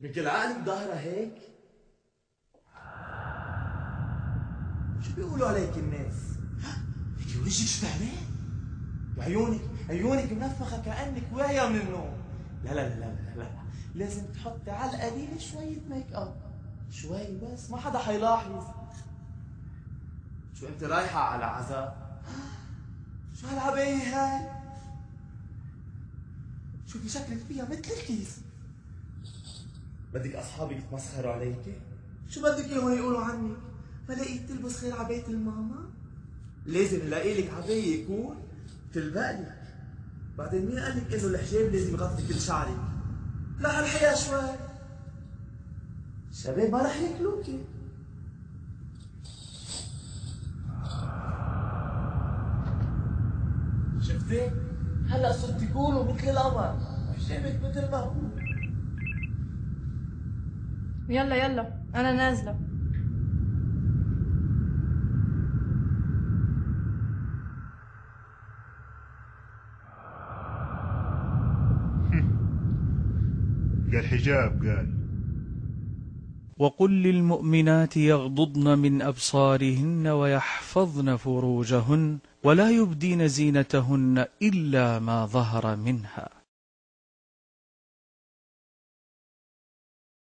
مثل عقلك ظاهرة هيك. شو بيقولوا عليك الناس؟ هيك وجهك شو تعمل؟ وعيونك عيونك منفخة كأنك واعية من النوم. لا لا لا لا لا. لا لازم تحطي على القليل شوية ميك أب. شوي بس. ما حدا حيلاحظ. شو أنت رايحة على عزاء شو هالعباية هاي؟ شوفي شكلك فيها مثل الكيس؟ بدك أصحابك يتمسخروا عليك. شو بدك إياهم يقولوا عنك ما لقيت تلبس خير عباية الماما؟ لازم نلاقي لك عباية يكون تلبق لك بعدين مين قال لك إنه الحجاب لازم يغطي كل شعرك لا هالحياة شوي. الشباب ما رح ياكلوكي. شفتي؟ هلأ صرتي كولو مثل القمر. حجابك مثل ما هو. يلا يلا. أنا نازلة. قال حجاب قال. وقل للمؤمنات يغضضن من أبصارهن ويحفظن فروجهن ولا يبدين زينتهن إلا ما ظهر منها.